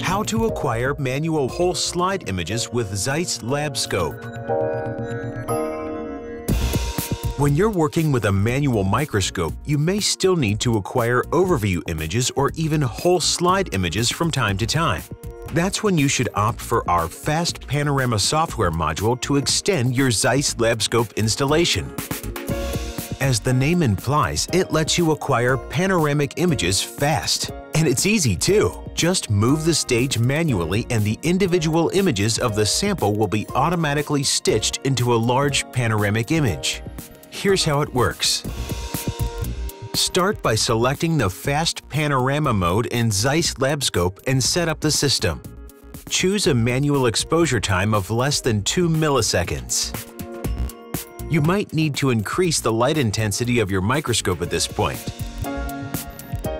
How to acquire manual whole slide images with Zeiss LabScope. When you're working with a manual microscope, you may still need to acquire overview images or even whole slide images from time to time. That's when you should opt for our Fast Panorama software module to extend your Zeiss LabScope installation. As the name implies, it lets you acquire panoramic images fast. And it's easy too. Just move the stage manually and the individual images of the sample will be automatically stitched into a large panoramic image. Here's how it works. Start by selecting the Fast Panorama mode in Zeiss LabScope and set up the system. Choose a manual exposure time of less than 2 milliseconds. You might need to increase the light intensity of your microscope at this point.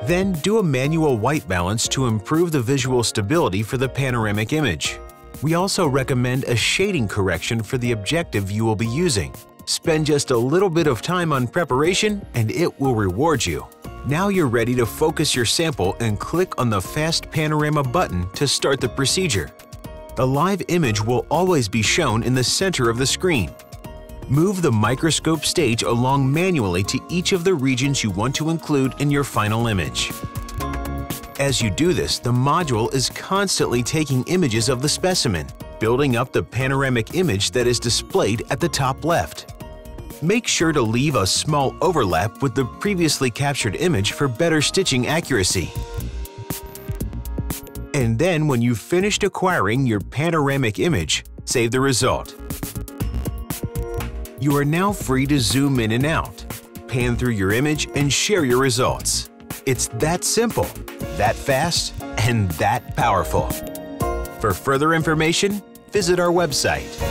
Then do a manual white balance to improve the visual stability for the panoramic image. We also recommend a shading correction for the objective you will be using. Spend just a little bit of time on preparation and it will reward you. Now you're ready to focus your sample and click on the Fast Panorama button to start the procedure. The live image will always be shown in the center of the screen. Move the microscope stage along manually to each of the regions you want to include in your final image. As you do this, the module is constantly taking images of the specimen, building up the panoramic image that is displayed at the top left. Make sure to leave a small overlap with the previously captured image for better stitching accuracy. And then when you've finished acquiring your panoramic image, save the result. You are now free to zoom in and out, pan through your image, and share your results. It's that simple, that fast, and that powerful. For further information, visit our website